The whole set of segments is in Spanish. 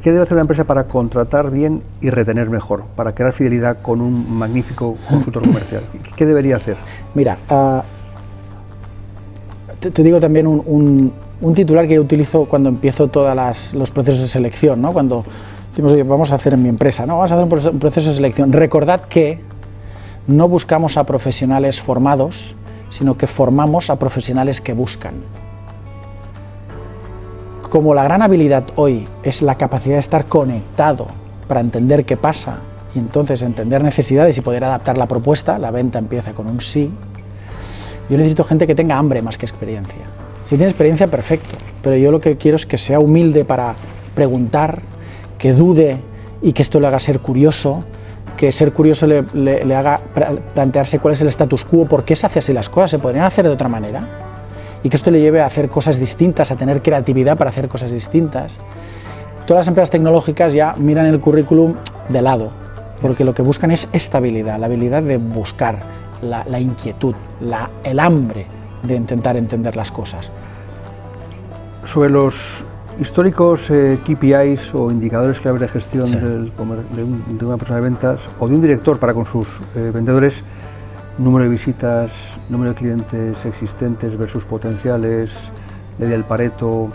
¿qué debe hacer una empresa para contratar bien y retener mejor, para crear fidelidad con un magnífico consultor comercial? ¿Qué debería hacer? Mira, uh, te, digo también un, titular que yo utilizo cuando empiezo todos los procesos de selección, ¿no? Cuando decimos, oye, vamos a hacer en mi empresa, ¿no? Vamos a hacer un proceso de selección. Recordad que no buscamos a profesionales formados, sino que formamos a profesionales que buscan. Como la gran habilidad hoy es la capacidad de estar conectado para entender qué pasa y entonces entender necesidades y poder adaptar la propuesta, la venta empieza con un sí, yo necesito gente que tenga hambre más que experiencia. Si tiene experiencia, perfecto, pero yo lo que quiero es que sea humilde para preguntar, que dude y que esto le haga ser curioso, que ser curioso le, haga plantearse cuál es el status quo, por qué se hace así las cosas, se podrían hacer de otra manera y que esto le lleve a hacer cosas distintas, a tener creatividad para hacer cosas distintas. Todas las empresas tecnológicas ya miran el currículum de lado, porque lo que buscan es estabilidad, la habilidad de buscar, la, la inquietud, la, el hambre de intentar entender las cosas. Sobre los históricos eh, KPIs o indicadores clave de gestión sí. del, de, un, de, una persona de ventas o de un director para con sus eh, vendedores, número de visitas, número de clientes existentes versus potenciales, media del Pareto,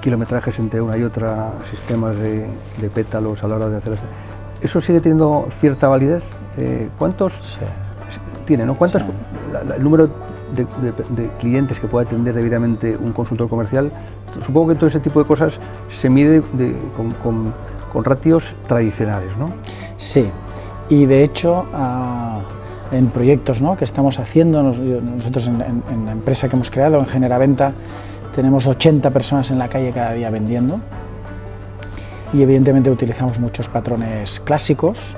kilometrajes entre una y otra, sistemas de, de pétalos a la hora de hacer... ¿Eso sigue teniendo cierta validez? Eh, ¿Cuántos sí. tiene? ¿no? ¿Cuántos, sí. la, la, el número de, de, de, clientes que puede atender debidamente un consultor comercial? Supongo que todo ese tipo de cosas se mide con, con, con, ratios tradicionales, ¿no? Sí, y de hecho... Uh en proyectos ¿no? que estamos haciendo. Nosotros en, en, en, la empresa que hemos creado, en Generaventa, tenemos 80 personas en la calle cada día vendiendo y evidentemente utilizamos muchos patrones clásicos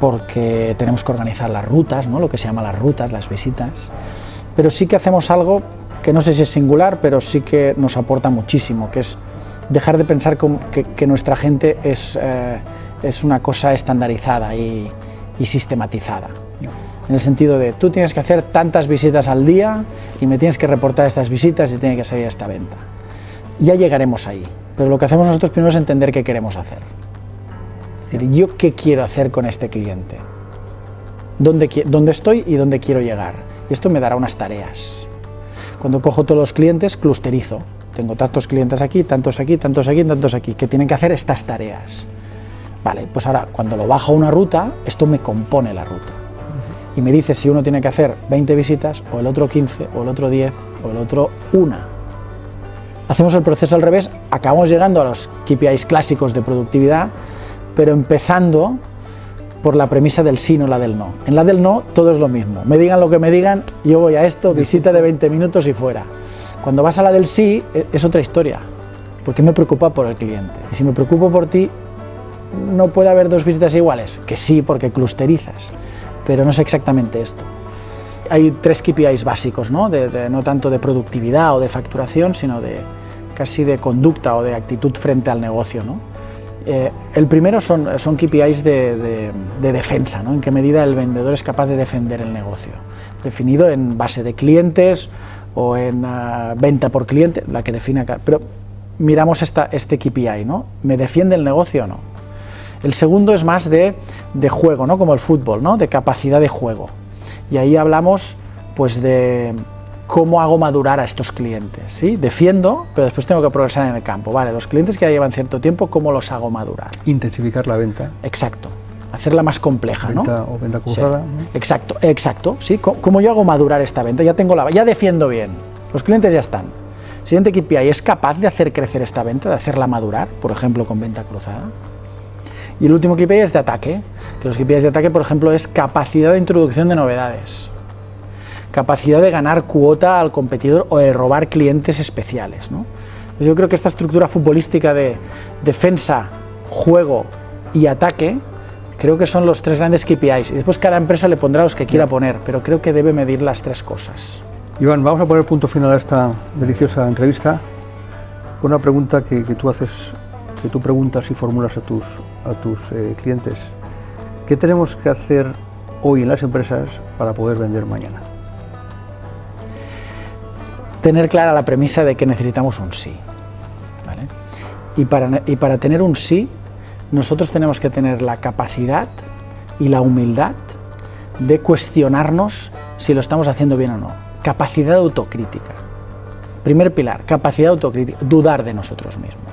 porque tenemos que organizar las rutas, ¿no? lo que se llama las rutas, las visitas, pero sí que hacemos algo que no sé si es singular, pero sí que nos aporta muchísimo, que es dejar de pensar que, que nuestra gente es, eh, es una cosa estandarizada y, y sistematizada en el sentido de tú tienes que hacer tantas visitas al día y me tienes que reportar estas visitas y tiene que salir esta venta. Ya llegaremos ahí, pero lo que hacemos nosotros primero es entender qué queremos hacer. Es decir, yo qué quiero hacer con este cliente, dónde, estoy y dónde quiero llegar. Y esto me dará unas tareas. Cuando cojo todos los clientes, clusterizo. Tengo tantos clientes aquí, tantos aquí, tantos aquí, tantos aquí, que tienen que hacer estas tareas. Vale, pues ahora cuando lo bajo a una ruta, esto me compone la ruta y me dice si uno tiene que hacer 20 visitas, o el otro 15, o el otro 10, o el otro una. Hacemos el proceso al revés, acabamos llegando a los KPIs clásicos de productividad, pero empezando por la premisa del sí, no la del no. En la del no todo es lo mismo. Me digan lo que me digan, yo voy a esto, visita de 20 minutos y fuera. Cuando vas a la del sí, e, es otra historia, porque me preocupa por el cliente. Y si me preocupo por ti, no puede haber dos visitas iguales. Que sí, porque clusterizas pero no es exactamente esto. Hay tres KPIs básicos, ¿no? No tanto de productividad o de facturación, sino de casi de conducta o de actitud frente al negocio. ¿no? Eh, el primero son, son KPIs de, de, de, defensa, ¿no? en qué medida el vendedor es capaz de defender el negocio, definido en base de clientes o en uh, venta por cliente, la que define acá. Pero miramos esta, este KPI, ¿no? ¿Me defiende el negocio o no? El segundo es más de, de juego, ¿no? como el fútbol, ¿no? de capacidad de juego. Y ahí hablamos pues, de cómo hago madurar a estos clientes. ¿sí? Defiendo, pero después tengo que progresar en el campo. Vale, los clientes que ya llevan cierto tiempo, ¿cómo los hago madurar? Intensificar la venta. Exacto. Hacerla más compleja, venta, ¿no? O venta cruzada. Sí. ¿no? Exacto, exacto. ¿sí? ¿Cómo yo hago madurar esta venta? Ya tengo la, ya defiendo bien. Los clientes ya están. Siguiente KPI, ¿es capaz de hacer crecer esta venta, de hacerla madurar, por ejemplo, con venta cruzada? Y el último KPI es de ataque, que los KPIs de ataque, por ejemplo, es capacidad de introducción de novedades, capacidad de ganar cuota al competidor o de robar clientes especiales. ¿no? Yo creo que esta estructura futbolística de defensa, juego y ataque, creo que son los tres grandes KPIs. Y después cada empresa le pondrá los que quiera poner, pero creo que debe medir las tres cosas. Iván, vamos a poner punto final a esta deliciosa entrevista con una pregunta que, que tú haces, que tú preguntas y formulas a tus a tus eh, clientes. ¿Qué tenemos que hacer hoy en las empresas para poder vender mañana? Tener clara la premisa de que necesitamos un sí. Y para, y para tener un sí, nosotros tenemos que tener la capacidad y la humildad de cuestionarnos si lo estamos haciendo bien o no. Capacidad autocrítica. Primer pilar, capacidad autocrítica, dudar de nosotros mismos.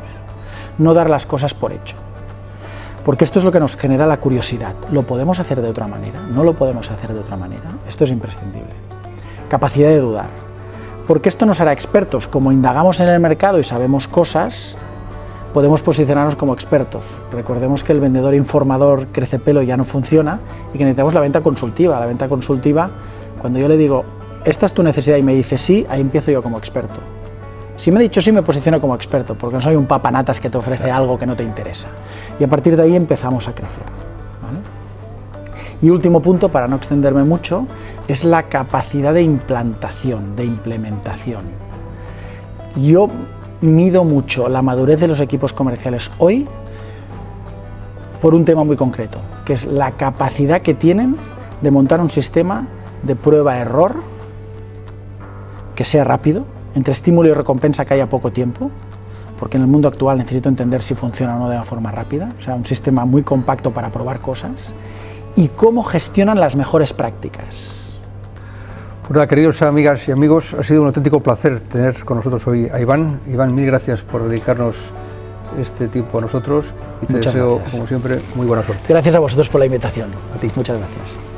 No dar las cosas por hecho. Porque esto es lo que nos genera la curiosidad. ¿Lo podemos hacer de otra manera? ¿No lo podemos hacer de otra manera? Esto es imprescindible. Capacidad de dudar. Porque esto nos hará expertos. Como indagamos en el mercado y sabemos cosas, podemos posicionarnos como expertos. Recordemos que el vendedor informador crece pelo ya no funciona y que necesitamos la venta consultiva. La venta consultiva, cuando yo le digo, esta es tu necesidad y me dice sí, ahí empiezo yo como experto. Si me ha dicho sí, me posiciono como experto, porque no soy un papanatas que te ofrece algo que no te interesa. Y a partir de ahí empezamos a crecer. Y último punto, para no extenderme mucho, es la capacidad de implantación, de implementación. Yo mido mucho la madurez de los equipos comerciales hoy por un tema muy concreto, que es la capacidad que tienen de montar un sistema de prueba-error que sea rápido, entre estímulo y recompensa que haya poco tiempo, porque en el mundo actual necesito entender si funciona o no de una forma rápida, o sea, un sistema muy compacto para probar cosas, y cómo gestionan las mejores prácticas. Pues queridos amigas y amigos, ha sido un auténtico placer tener con nosotros hoy a Iván. Iván, mil gracias por dedicarnos este tiempo a nosotros y te deseo, como siempre, muy buena suerte. Gracias a vosotros por la invitación. A ti. Muchas gracias.